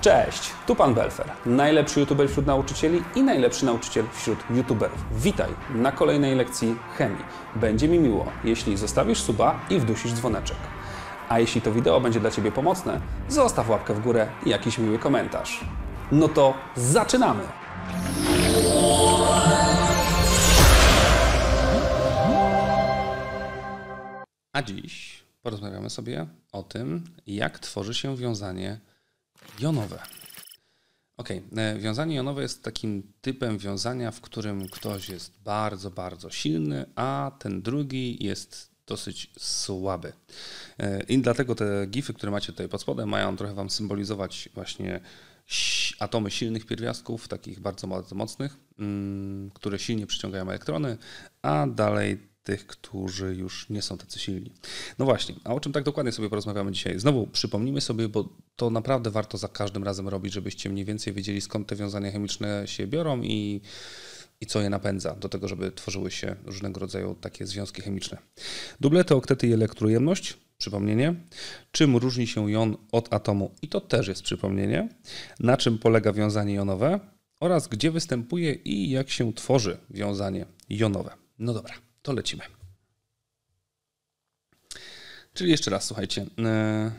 Cześć, tu Pan Belfer, najlepszy youtuber wśród nauczycieli i najlepszy nauczyciel wśród youtuberów. Witaj na kolejnej lekcji chemii. Będzie mi miło, jeśli zostawisz suba i wdusisz dzwoneczek. A jeśli to wideo będzie dla Ciebie pomocne, zostaw łapkę w górę i jakiś miły komentarz. No to zaczynamy! A dziś porozmawiamy sobie o tym, jak tworzy się wiązanie jonowe. Ok, wiązanie jonowe jest takim typem wiązania, w którym ktoś jest bardzo, bardzo silny, a ten drugi jest dosyć słaby. E, I dlatego te gify, które macie tutaj pod spodem, mają trochę Wam symbolizować właśnie atomy silnych pierwiastków, takich bardzo, bardzo mocnych, mm, które silnie przyciągają elektrony, a dalej tych, którzy już nie są tacy silni. No właśnie, a o czym tak dokładnie sobie porozmawiamy dzisiaj? Znowu przypomnijmy sobie, bo to naprawdę warto za każdym razem robić, żebyście mniej więcej wiedzieli skąd te wiązania chemiczne się biorą i, i co je napędza do tego, żeby tworzyły się różnego rodzaju takie związki chemiczne. Dublety, oktety i elektroujemność. Przypomnienie. Czym różni się jon od atomu? I to też jest przypomnienie. Na czym polega wiązanie jonowe? Oraz gdzie występuje i jak się tworzy wiązanie jonowe. No dobra to lecimy. Czyli jeszcze raz, słuchajcie. E,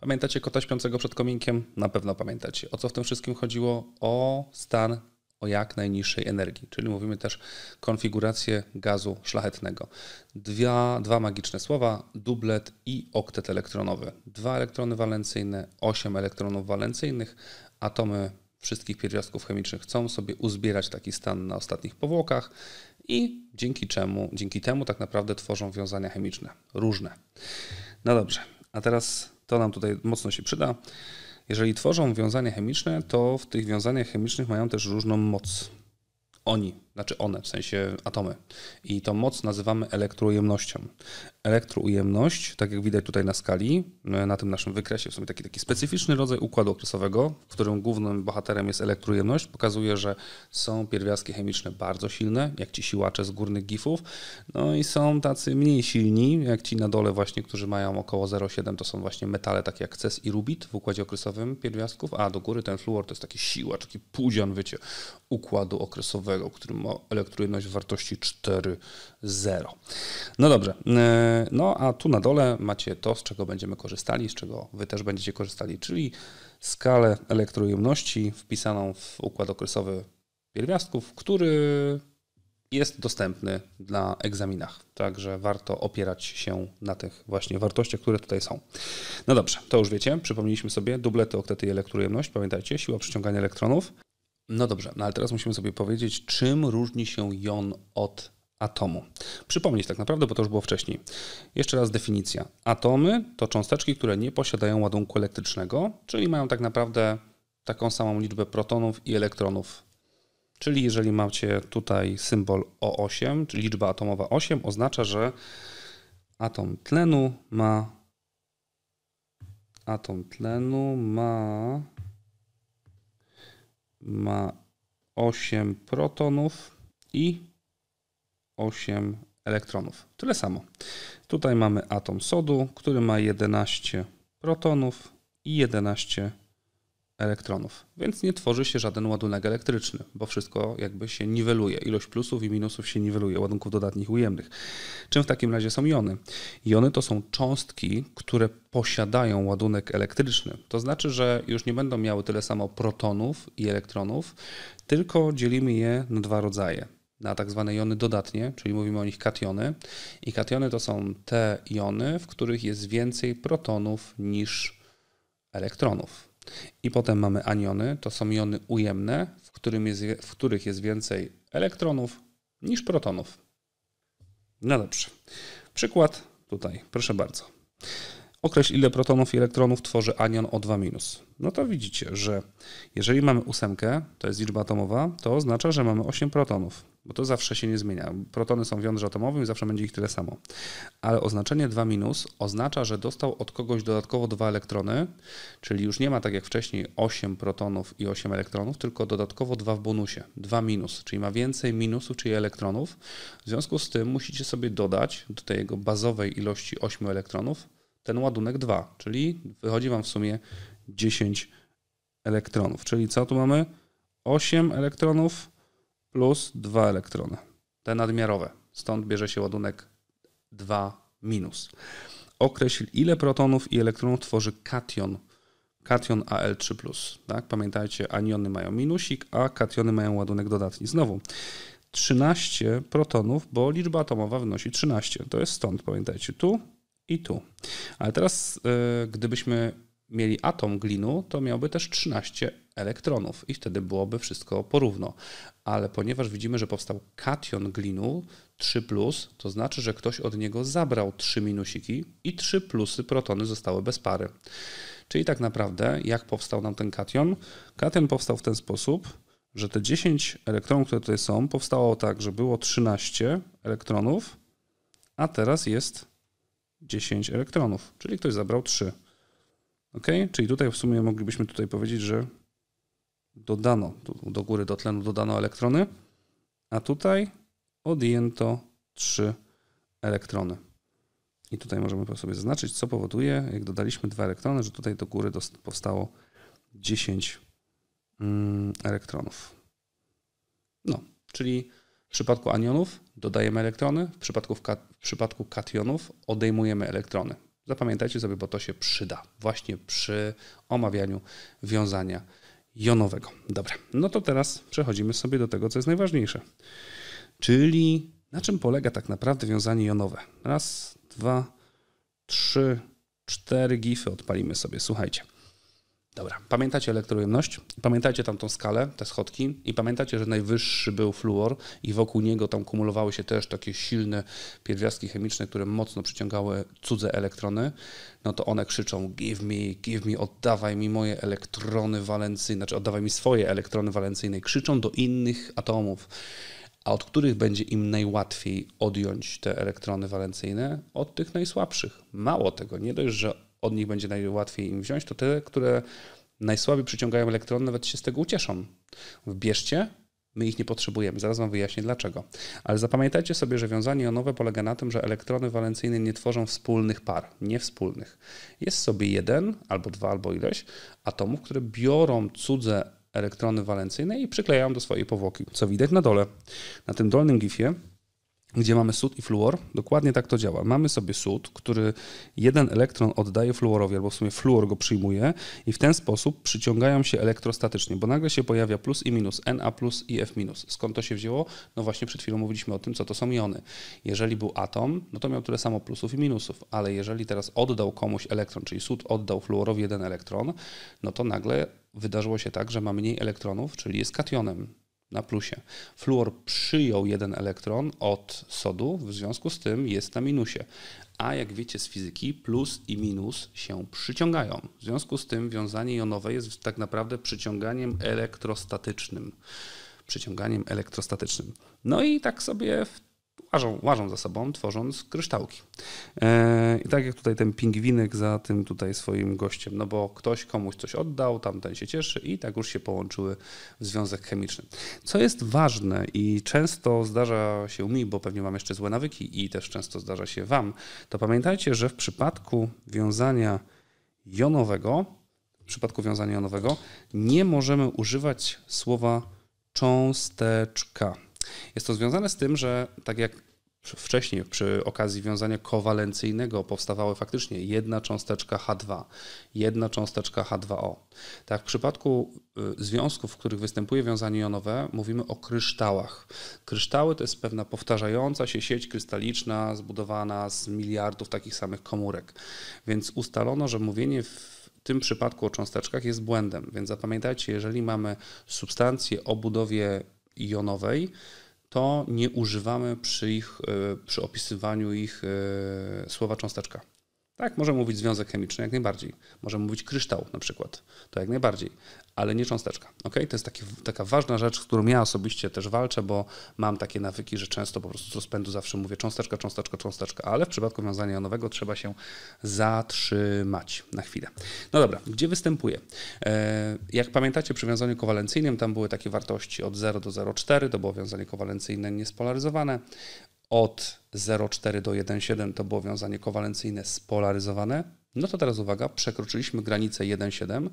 pamiętacie kota śpiącego przed kominkiem? Na pewno pamiętacie. O co w tym wszystkim chodziło? O stan o jak najniższej energii, czyli mówimy też konfigurację gazu szlachetnego. Dwa, dwa magiczne słowa, dublet i oktet elektronowy. Dwa elektrony walencyjne, osiem elektronów walencyjnych, atomy wszystkich pierwiastków chemicznych chcą sobie uzbierać taki stan na ostatnich powłokach i dzięki czemu, dzięki temu tak naprawdę tworzą wiązania chemiczne, różne. No dobrze, a teraz to nam tutaj mocno się przyda. Jeżeli tworzą wiązania chemiczne, to w tych wiązaniach chemicznych mają też różną moc. Oni, znaczy one, w sensie atomy. I tą moc nazywamy elektroujemnością. Elektroujemność, tak jak widać tutaj na skali, na tym naszym wykresie, w sumie taki, taki specyficzny rodzaj układu okresowego, w którym głównym bohaterem jest elektroujemność, pokazuje, że są pierwiastki chemiczne bardzo silne, jak ci siłacze z górnych gifów, no i są tacy mniej silni, jak ci na dole właśnie, którzy mają około 0,7, to są właśnie metale takie jak ces i rubit w układzie okresowym pierwiastków, a do góry ten fluor to jest taki siłacz, taki półdzian, wiecie, układu okresowego, który ma elektroujemność w wartości 4,0. No dobrze, e, no a tu na dole macie to, z czego będziemy korzystali, z czego Wy też będziecie korzystali, czyli skalę elektroujemności wpisaną w układ okresowy pierwiastków, który jest dostępny dla egzaminach. Także warto opierać się na tych właśnie wartościach, które tutaj są. No dobrze, to już wiecie. Przypomnieliśmy sobie dublety, oktety i elektroujemność. Pamiętajcie, siła przyciągania elektronów. No dobrze, no ale teraz musimy sobie powiedzieć, czym różni się jon od atomu. Przypomnieć tak naprawdę, bo to już było wcześniej. Jeszcze raz definicja. Atomy to cząsteczki, które nie posiadają ładunku elektrycznego, czyli mają tak naprawdę taką samą liczbę protonów i elektronów. Czyli jeżeli macie tutaj symbol O8, czyli liczba atomowa 8, oznacza, że atom tlenu ma atom tlenu ma ma 8 protonów i 8 elektronów. Tyle samo. Tutaj mamy atom sodu, który ma 11 protonów i 11 elektronów, więc nie tworzy się żaden ładunek elektryczny, bo wszystko jakby się niweluje. Ilość plusów i minusów się niweluje, ładunków dodatnich ujemnych. Czym w takim razie są jony? Jony to są cząstki, które posiadają ładunek elektryczny. To znaczy, że już nie będą miały tyle samo protonów i elektronów, tylko dzielimy je na dwa rodzaje na tak zwane jony dodatnie, czyli mówimy o nich kationy. I kationy to są te jony, w których jest więcej protonów niż elektronów. I potem mamy aniony, to są jony ujemne, w, którym jest, w których jest więcej elektronów niż protonów. No dobrze. Przykład tutaj, proszę bardzo. Określ ile protonów i elektronów tworzy anion O2-. No to widzicie, że jeżeli mamy ósemkę, to jest liczba atomowa, to oznacza, że mamy 8 protonów, bo to zawsze się nie zmienia. Protony są w jądrze atomowym i zawsze będzie ich tyle samo. Ale oznaczenie 2- oznacza, że dostał od kogoś dodatkowo dwa elektrony, czyli już nie ma tak jak wcześniej 8 protonów i 8 elektronów, tylko dodatkowo dwa w bonusie, 2 minus, czyli ma więcej minusów, czyli elektronów. W związku z tym musicie sobie dodać do tej jego bazowej ilości 8 elektronów ten ładunek 2, czyli wychodzi Wam w sumie 10 elektronów. Czyli co tu mamy? 8 elektronów plus 2 elektrony. Te nadmiarowe. Stąd bierze się ładunek 2 minus. Określ, ile protonów i elektronów tworzy kation. Kation Al3+. Tak? Pamiętajcie, aniony mają minusik, a kationy mają ładunek dodatni. Znowu, 13 protonów, bo liczba atomowa wynosi 13. To jest stąd, pamiętajcie, tu i tu. Ale teraz, yy, gdybyśmy mieli atom glinu, to miałby też 13 elektronów i wtedy byłoby wszystko porówno. Ale ponieważ widzimy, że powstał kation glinu 3, to znaczy, że ktoś od niego zabrał 3 minusiki i 3 plusy protony zostały bez pary. Czyli tak naprawdę, jak powstał nam ten kation? Kation powstał w ten sposób, że te 10 elektronów, które tutaj są, powstało tak, że było 13 elektronów, a teraz jest 10 elektronów, czyli ktoś zabrał 3. Ok? Czyli tutaj w sumie moglibyśmy tutaj powiedzieć, że dodano, do góry do tlenu dodano elektrony, a tutaj odjęto 3 elektrony. I tutaj możemy sobie zaznaczyć, co powoduje, jak dodaliśmy dwa elektrony, że tutaj do góry powstało 10 mm, elektronów. No, czyli w przypadku anionów dodajemy elektrony, w przypadku, w, w przypadku kationów odejmujemy elektrony. Zapamiętajcie sobie, bo to się przyda właśnie przy omawianiu wiązania jonowego. Dobra, no to teraz przechodzimy sobie do tego, co jest najważniejsze. Czyli na czym polega tak naprawdę wiązanie jonowe? Raz, dwa, trzy, cztery gify odpalimy sobie. Słuchajcie. Dobra, pamiętacie elektrojemność, pamiętajcie tam tą skalę, te schodki i pamiętacie, że najwyższy był fluor i wokół niego tam kumulowały się też takie silne pierwiastki chemiczne, które mocno przyciągały cudze elektrony, no to one krzyczą give me, give me, oddawaj mi moje elektrony walencyjne, znaczy oddawaj mi swoje elektrony walencyjne, krzyczą do innych atomów. A od których będzie im najłatwiej odjąć te elektrony walencyjne? Od tych najsłabszych. Mało tego, nie dość, że od nich będzie najłatwiej im wziąć, to te, które najsłabiej przyciągają elektrony, nawet się z tego ucieszą. Wbierzcie, my ich nie potrzebujemy. Zaraz Wam wyjaśnię dlaczego. Ale zapamiętajcie sobie, że wiązanie jonowe polega na tym, że elektrony walencyjne nie tworzą wspólnych par, nie wspólnych. Jest sobie jeden, albo dwa, albo ileś atomów, które biorą cudze elektrony walencyjne i przyklejają do swojej powłoki, co widać na dole. Na tym dolnym gifie gdzie mamy sód i fluor, dokładnie tak to działa. Mamy sobie sód, który jeden elektron oddaje fluorowi, albo w sumie fluor go przyjmuje i w ten sposób przyciągają się elektrostatycznie, bo nagle się pojawia plus i minus, Na plus i F minus. Skąd to się wzięło? No właśnie przed chwilą mówiliśmy o tym, co to są jony. Jeżeli był atom, no to miał tyle samo plusów i minusów, ale jeżeli teraz oddał komuś elektron, czyli sód oddał fluorowi jeden elektron, no to nagle wydarzyło się tak, że ma mniej elektronów, czyli jest kationem na plusie. Fluor przyjął jeden elektron od sodu, w związku z tym jest na minusie. A jak wiecie z fizyki, plus i minus się przyciągają. W związku z tym wiązanie jonowe jest tak naprawdę przyciąganiem elektrostatycznym. Przyciąganiem elektrostatycznym. No i tak sobie w łażą, łażą za sobą, tworząc kryształki. E, I tak jak tutaj ten pingwinek za tym tutaj swoim gościem, no bo ktoś komuś coś oddał, tamten się cieszy i tak już się połączyły w związek chemiczny. Co jest ważne i często zdarza się mi, bo pewnie mam jeszcze złe nawyki i też często zdarza się wam, to pamiętajcie, że w przypadku wiązania jonowego, w przypadku wiązania jonowego nie możemy używać słowa cząsteczka. Jest to związane z tym, że tak jak wcześniej przy okazji wiązania kowalencyjnego powstawały faktycznie jedna cząsteczka H2, jedna cząsteczka H2O. Tak, w przypadku y, związków, w których występuje wiązanie jonowe, mówimy o kryształach. Kryształy to jest pewna powtarzająca się sieć krystaliczna zbudowana z miliardów takich samych komórek. Więc ustalono, że mówienie w tym przypadku o cząsteczkach jest błędem. Więc zapamiętajcie, jeżeli mamy substancję o budowie jonowej, to nie używamy przy, ich, e, przy opisywaniu ich e, słowa cząsteczka. Tak, możemy mówić związek chemiczny jak najbardziej. Możemy mówić kryształ na przykład, to jak najbardziej, ale nie cząsteczka. Okay? To jest taki, taka ważna rzecz, z którą ja osobiście też walczę, bo mam takie nawyki, że często po prostu z rozpędu zawsze mówię cząsteczka, cząsteczka, cząsteczka, ale w przypadku wiązania jonowego trzeba się zatrzymać na chwilę. No dobra, gdzie występuje? E, jak pamiętacie przy wiązaniu kowalencyjnym tam były takie wartości od 0 do 0,4, to było wiązanie kowalencyjne niespolaryzowane. Od 0,4 do 1,7 to było wiązanie kowalencyjne spolaryzowane. No to teraz uwaga, przekroczyliśmy granicę 1,7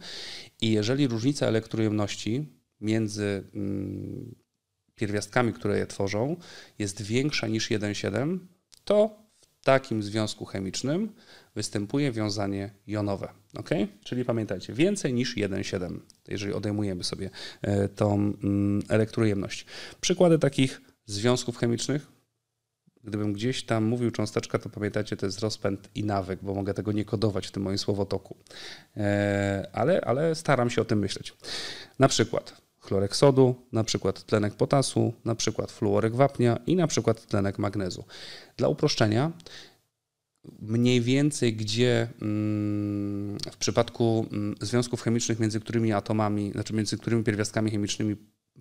i jeżeli różnica elektrojemności między mm, pierwiastkami, które je tworzą, jest większa niż 1,7, to w takim związku chemicznym występuje wiązanie jonowe. ok? Czyli pamiętajcie, więcej niż 1,7, jeżeli odejmujemy sobie e, tą mm, elektrojemność. Przykłady takich związków chemicznych, gdybym gdzieś tam mówił cząsteczka, to pamiętajcie, to jest rozpęd i nawyk, bo mogę tego nie kodować w tym moim słowotoku. E, ale, ale staram się o tym myśleć. Na przykład chlorek sodu, na przykład tlenek potasu, na przykład fluorek wapnia i na przykład tlenek magnezu. Dla uproszczenia, mniej więcej gdzie mm, w przypadku mm, związków chemicznych między którymi atomami, znaczy między którymi pierwiastkami chemicznymi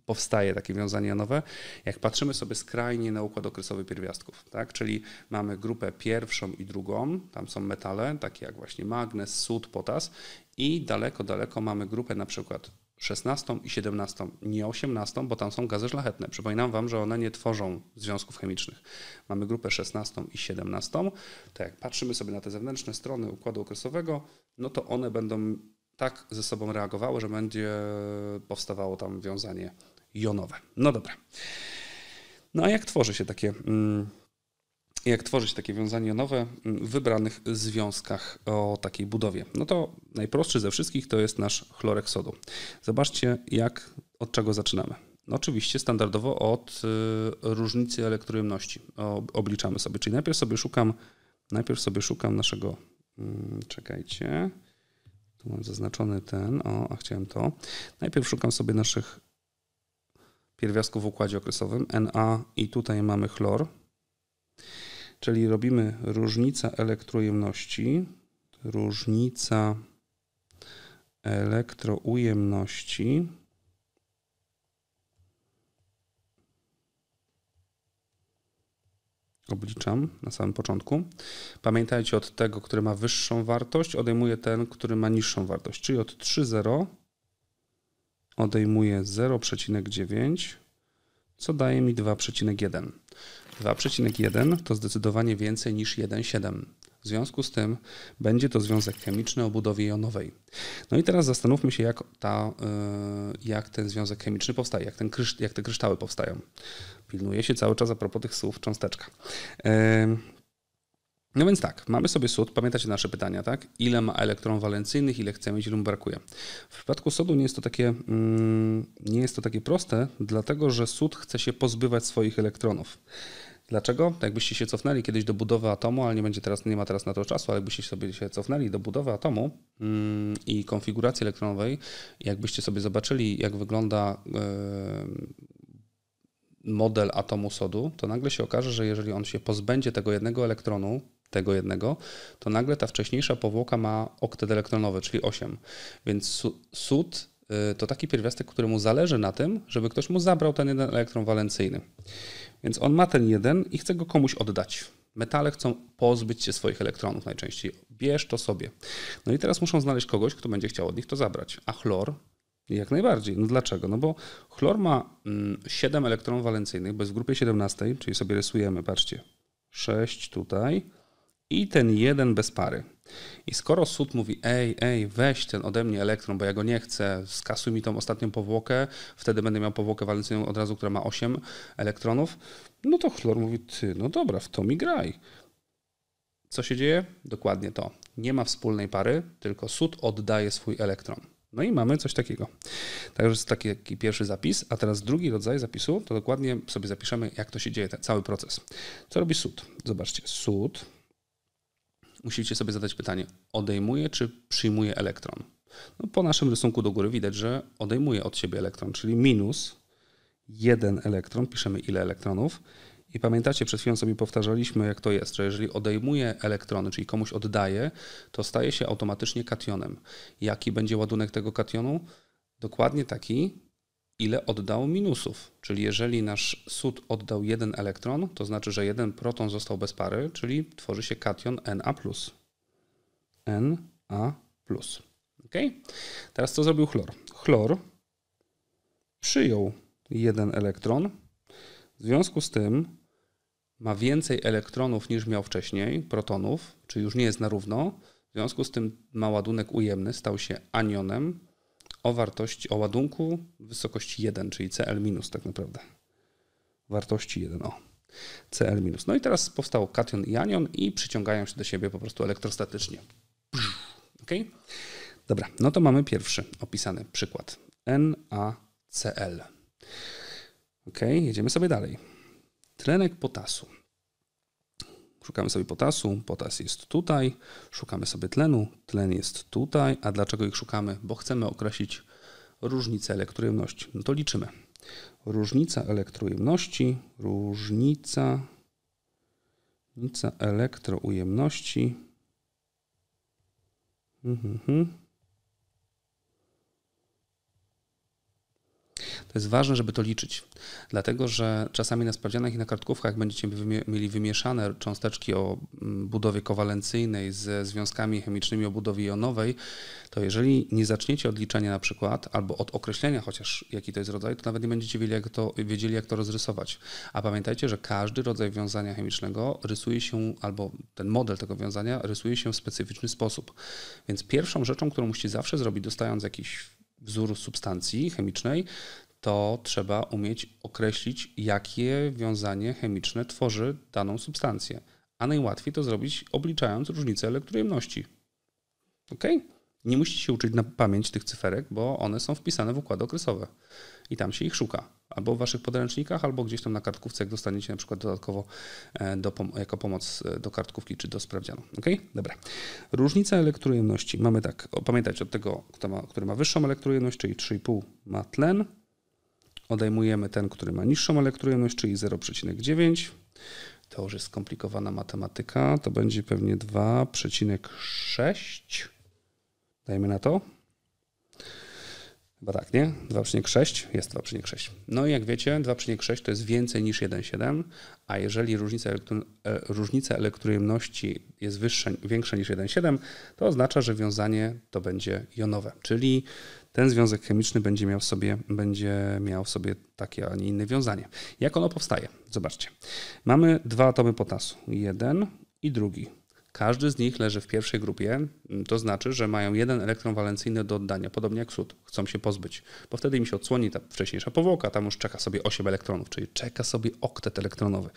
powstaje takie wiązanie jonowe, jak patrzymy sobie skrajnie na układ okresowy pierwiastków, tak? czyli mamy grupę pierwszą i drugą, tam są metale, takie jak właśnie magnez, sód, potas i daleko, daleko mamy grupę na przykład 16 i 17, nie 18, bo tam są gazy szlachetne. Przypominam Wam, że one nie tworzą związków chemicznych. Mamy grupę 16 i 17. To jak patrzymy sobie na te zewnętrzne strony układu okresowego, no to one będą tak ze sobą reagowały, że będzie powstawało tam wiązanie jonowe. No dobra. No a jak tworzy się takie. Mm, jak tworzyć takie wiązanie jonowe w wybranych związkach o takiej budowie. No to najprostszy ze wszystkich to jest nasz chlorek sodu. Zobaczcie, jak, od czego zaczynamy. No oczywiście standardowo od y, różnicy elektrojemności obliczamy sobie. Czyli najpierw sobie szukam, najpierw sobie szukam naszego, mm, czekajcie, tu mam zaznaczony ten, o, a chciałem to. Najpierw szukam sobie naszych pierwiastków w układzie okresowym, Na i tutaj mamy chlor. Czyli robimy różnica elektroujemności, różnica elektroujemności obliczam na samym początku. Pamiętajcie od tego, który ma wyższą wartość, odejmuję ten, który ma niższą wartość, czyli od 3,0 odejmuję 0,9, co daje mi 2,1. 2,1 to zdecydowanie więcej niż 1,7. W związku z tym będzie to związek chemiczny o budowie jonowej. No i teraz zastanówmy się, jak, ta, y, jak ten związek chemiczny powstaje, jak, ten jak te kryształy powstają. Pilnuje się cały czas a propos tych słów cząsteczka. No więc tak, mamy sobie sód, pamiętacie nasze pytania, tak? Ile ma elektron walencyjnych, ile chcemy mu brakuje. W przypadku sodu nie jest to takie, mm, nie jest to takie proste, dlatego że sód chce się pozbywać swoich elektronów. Dlaczego? Jakbyście się cofnęli kiedyś do budowy atomu, ale nie będzie teraz, nie ma teraz na to czasu, ale jakbyście sobie się cofnęli do budowy atomu mm, i konfiguracji elektronowej, jakbyście sobie zobaczyli, jak wygląda model atomu sodu, to nagle się okaże, że jeżeli on się pozbędzie tego jednego elektronu, tego jednego, to nagle ta wcześniejsza powłoka ma oktet elektronowy, czyli 8. Więc sód y, to taki pierwiastek, któremu zależy na tym, żeby ktoś mu zabrał ten jeden elektron walencyjny. Więc on ma ten jeden i chce go komuś oddać. Metale chcą pozbyć się swoich elektronów najczęściej. Bierz to sobie. No i teraz muszą znaleźć kogoś, kto będzie chciał od nich to zabrać. A chlor jak najbardziej. No dlaczego? No bo chlor ma 7 mm, elektronów walencyjnych, bez w grupie 17, czyli sobie rysujemy, patrzcie, 6 tutaj i ten jeden bez pary. I skoro sód mówi, ej, ej, weź ten ode mnie elektron, bo ja go nie chcę, skasuj mi tą ostatnią powłokę, wtedy będę miał powłokę walencyjną od razu, która ma 8 elektronów, no to chlor mówi, ty, no dobra, w to mi graj. Co się dzieje? Dokładnie to. Nie ma wspólnej pary, tylko sód oddaje swój elektron. No i mamy coś takiego. Także jest taki, taki, pierwszy zapis, a teraz drugi rodzaj zapisu, to dokładnie sobie zapiszemy, jak to się dzieje, ten cały proces. Co robi sód? Zobaczcie, sód musicie sobie zadać pytanie, odejmuje czy przyjmuje elektron? No, po naszym rysunku do góry widać, że odejmuje od siebie elektron, czyli minus jeden elektron, piszemy ile elektronów. I pamiętacie, przed chwilą sobie powtarzaliśmy, jak to jest, że jeżeli odejmuje elektrony, czyli komuś oddaje, to staje się automatycznie kationem. Jaki będzie ładunek tego kationu? Dokładnie taki, ile oddał minusów. Czyli jeżeli nasz sód oddał jeden elektron, to znaczy, że jeden proton został bez pary, czyli tworzy się kation Na+. Na+. Ok? Teraz co zrobił chlor? Chlor przyjął jeden elektron, w związku z tym ma więcej elektronów niż miał wcześniej, protonów, czyli już nie jest na równo, związku z tym ma ładunek ujemny, stał się anionem o wartości, o ładunku wysokości 1, czyli Cl- tak naprawdę. Wartości 1, o. Cl-. No i teraz powstał kation i anion i przyciągają się do siebie po prostu elektrostatycznie. Ok? Dobra, no to mamy pierwszy opisany przykład. NaCl. Ok, jedziemy sobie dalej. Tlenek potasu. Szukamy sobie potasu, potas jest tutaj, szukamy sobie tlenu, tlen jest tutaj. A dlaczego ich szukamy? Bo chcemy określić różnicę elektrojemności. No to liczymy. Różnica elektroujemności, różnica, różnica elektroujemności. Mhm. To jest ważne, żeby to liczyć, dlatego że czasami na sprawdzianach i na kartkówkach będziecie mieli wymieszane cząsteczki o mm, budowie kowalencyjnej ze związkami chemicznymi o budowie jonowej, to jeżeli nie zaczniecie od liczenia na przykład, albo od określenia chociaż jaki to jest rodzaj, to nawet nie będziecie wiedzieli jak to, wiedzieli, jak to rozrysować. A pamiętajcie, że każdy rodzaj wiązania chemicznego rysuje się, albo ten model tego wiązania rysuje się w specyficzny sposób. Więc pierwszą rzeczą, którą musicie zawsze zrobić, dostając jakiś wzór substancji chemicznej, to trzeba umieć określić, jakie wiązanie chemiczne tworzy daną substancję. A najłatwiej to zrobić obliczając różnicę elektrojemności. Ok? Nie musicie się uczyć na pamięć tych cyferek, bo one są wpisane w układy okresowe i tam się ich szuka. Albo w waszych podręcznikach, albo gdzieś tam na kartkówce, jak dostaniecie na przykład dodatkowo e, do, jako pomoc e, do kartkówki czy do sprawdzianu. Ok? Dobra. Różnica elektrojemności. Mamy tak, pamiętać od tego, kto ma, który ma wyższą elektrojemność, czyli 3,5 ma tlen, Odejmujemy ten, który ma niższą elektrojemność, czyli 0,9. To już jest skomplikowana matematyka. To będzie pewnie 2,6. Dajmy na to. Chyba tak, nie? 2,6 jest 2,6. No i jak wiecie, 2,6 to jest więcej niż 1,7, a jeżeli różnica, e, różnica elektrojemności jest wyższa, większa niż 1,7, to oznacza, że wiązanie to będzie jonowe, czyli ten związek chemiczny będzie miał, sobie, będzie miał w sobie takie, a nie inne wiązanie. Jak ono powstaje? Zobaczcie. Mamy dwa atomy potasu. Jeden i drugi. Każdy z nich leży w pierwszej grupie, to znaczy, że mają jeden elektron walencyjny do oddania, podobnie jak sód. Chcą się pozbyć, bo wtedy im się odsłoni ta wcześniejsza powłoka, tam już czeka sobie 8 elektronów, czyli czeka sobie oktet elektronowy.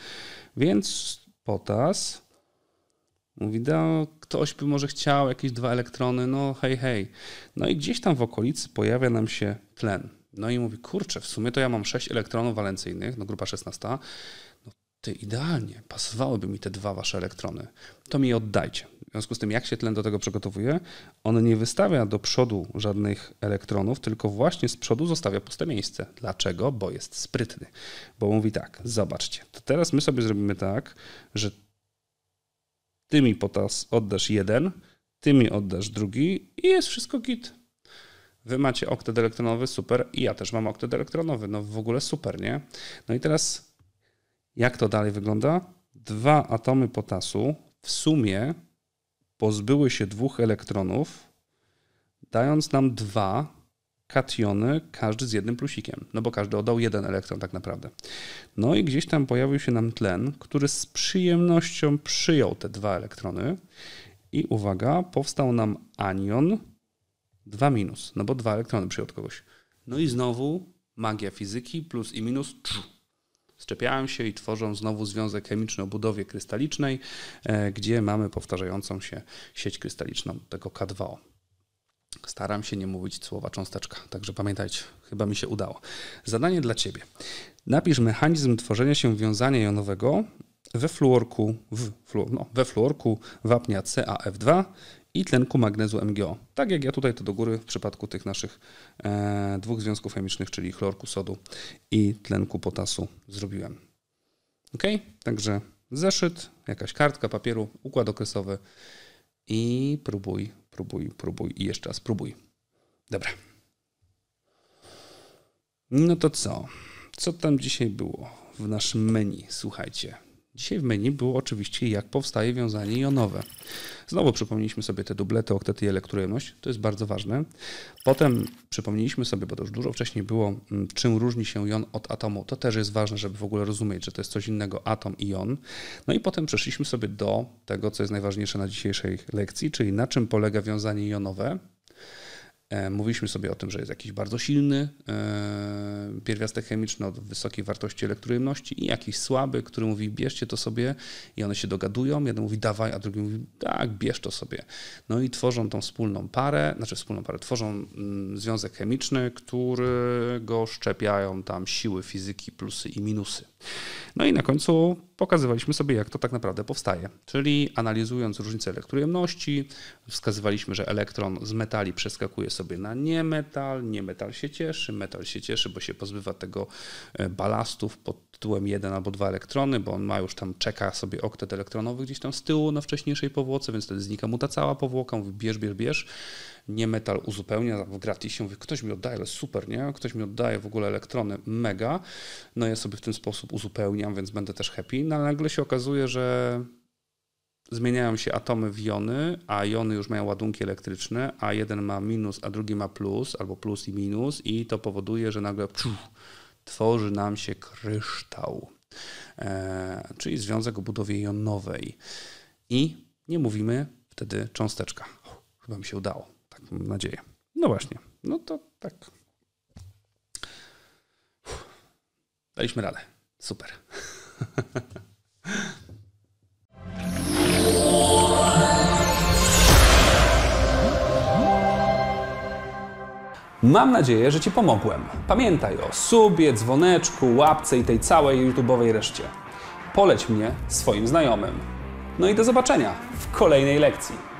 Więc potas Mówi, no, ktoś by może chciał jakieś dwa elektrony, no hej, hej. No i gdzieś tam w okolicy pojawia nam się tlen. No i mówi, kurczę, w sumie to ja mam 6 elektronów walencyjnych, no grupa 16, no ty idealnie, pasowałyby mi te dwa wasze elektrony. To mi oddajcie. W związku z tym, jak się tlen do tego przygotowuje, on nie wystawia do przodu żadnych elektronów, tylko właśnie z przodu zostawia puste miejsce. Dlaczego? Bo jest sprytny. Bo mówi tak, zobaczcie, to teraz my sobie zrobimy tak, że ty mi potas oddasz jeden, ty mi oddasz drugi i jest wszystko git. Wy macie oktet elektronowy, super, i ja też mam oktet elektronowy, no w ogóle super, nie? No i teraz jak to dalej wygląda? Dwa atomy potasu w sumie pozbyły się dwóch elektronów, dając nam dwa kationy, każdy z jednym plusikiem, no bo każdy oddał jeden elektron tak naprawdę. No i gdzieś tam pojawił się nam tlen, który z przyjemnością przyjął te dwa elektrony i uwaga, powstał nam anion 2 minus, no bo dwa elektrony przyjął od kogoś. No i znowu magia fizyki plus i minus Szczepiają się i tworzą znowu związek chemiczny o budowie krystalicznej, e, gdzie mamy powtarzającą się sieć krystaliczną tego K2O. Staram się nie mówić słowa cząsteczka, także pamiętajcie, chyba mi się udało. Zadanie dla Ciebie. Napisz mechanizm tworzenia się wiązania jonowego we fluorku, w, fluor, no, we fluorku wapnia CaF2 i tlenku magnezu MgO. Tak jak ja tutaj to do góry w przypadku tych naszych e, dwóch związków chemicznych, czyli chlorku sodu i tlenku potasu zrobiłem. Ok? Także zeszyt, jakaś kartka papieru, układ okresowy i próbuj próbuj, próbuj i jeszcze raz próbuj. Dobra. No to co? Co tam dzisiaj było w naszym menu? Słuchajcie. Dzisiaj w menu było oczywiście, jak powstaje wiązanie jonowe. Znowu przypomnieliśmy sobie te dublety, oktety i elektrojemność. To jest bardzo ważne. Potem przypomnieliśmy sobie, bo to już dużo wcześniej było, mm, czym różni się jon od atomu. To też jest ważne, żeby w ogóle rozumieć, że to jest coś innego atom i jon. No i potem przeszliśmy sobie do tego, co jest najważniejsze na dzisiejszej lekcji, czyli na czym polega wiązanie jonowe. E, mówiliśmy sobie o tym, że jest jakiś bardzo silny e, pierwiastek chemiczny o wysokiej wartości elektrojemności i jakiś słaby, który mówi bierzcie to sobie i one się dogadują. Jeden mówi dawaj, a drugi mówi tak, bierz to sobie. No i tworzą tą wspólną parę, znaczy wspólną parę, tworzą mm, związek chemiczny, którego szczepiają tam siły fizyki, plusy i minusy. No i na końcu pokazywaliśmy sobie, jak to tak naprawdę powstaje. Czyli analizując różnice elektrojemności, wskazywaliśmy, że elektron z metali przeskakuje sobie na niemetal, niemetal się cieszy, metal się cieszy, bo się pozbywa tego e, balastów pod tytułem jeden albo dwa elektrony, bo on ma już tam, czeka sobie oktet elektronowy gdzieś tam z tyłu na wcześniejszej powłoce, więc wtedy znika mu ta cała powłoka, mówi bierz, bierz, bierz nie metal uzupełnia w gratisie, mówi, ktoś mi oddaje, ale super, nie? Ktoś mi oddaje w ogóle elektrony, mega. No ja sobie w ten sposób uzupełniam, więc będę też happy. No ale nagle się okazuje, że zmieniają się atomy w jony, a jony już mają ładunki elektryczne, a jeden ma minus, a drugi ma plus, albo plus i minus i to powoduje, że nagle tworzy nam się kryształ, e, czyli związek o budowie jonowej. I nie mówimy wtedy cząsteczka. Chyba mi się udało. Tak mam nadzieję. No właśnie. No to tak. Uff. Daliśmy radę. Super. Mam nadzieję, że Ci pomogłem. Pamiętaj o subie, dzwoneczku, łapce i tej całej YouTube'owej reszcie. Poleć mnie swoim znajomym. No i do zobaczenia w kolejnej lekcji.